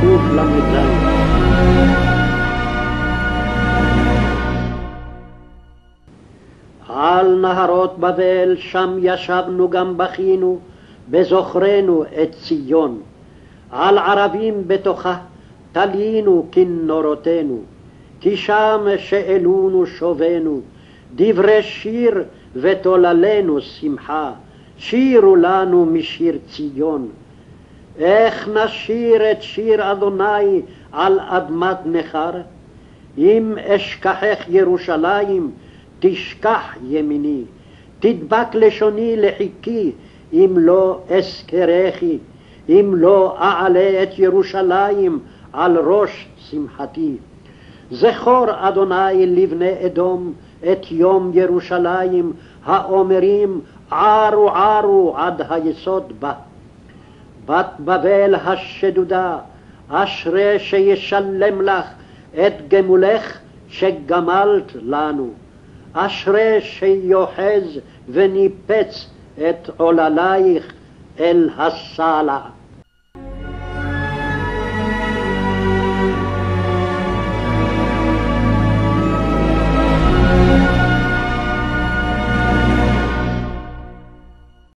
קל"ז על נהרות בבל שם ישבנו גם בכינו, בזוכרנו את ציון. על ערבים בתוכה תלינו כנורותינו, כי שם שאלונו שובנו, דברי שיר ותוללנו שמחה, שירו לנו משיר ציון. איך נשיר את שיר אדוני על אדמת נכר? אם אשכחך ירושלים, תשכח ימיני, תדבק לשוני לחיקי, אם לא אזכרכי, אם לא אעלה את ירושלים על ראש שמחתי. זכור אדוני לבני אדום את יום ירושלים, האומרים ערו ערו עד היסוד בה. בת בבל השדודה, אשרי שישלם לך את גמולך שגמלת לנו. אשרי שיוחז וניפץ את עוללייך אל הסלע.